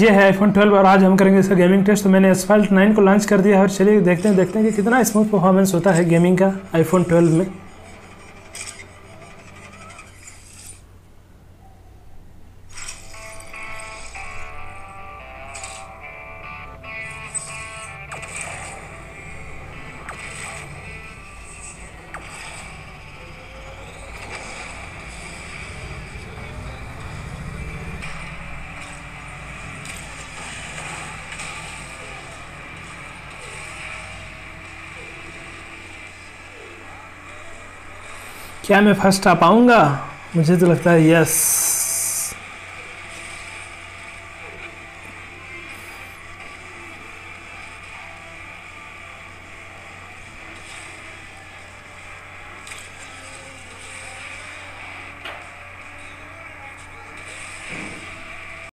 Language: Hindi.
ये है आईफोन 12 और आज हम करेंगे इसका गेमिंग टेस्ट तो मैंने एसफाल्ट 9 को लॉन्च कर दिया है और चलिए देखते हैं देखते हैं कि कितना स्मूथ परफॉर्मेंस होता है गेमिंग का आईफोन 12 में। क्या मैं फ़र्स्ट आ पाऊँगा? मुझे तो लगता है यस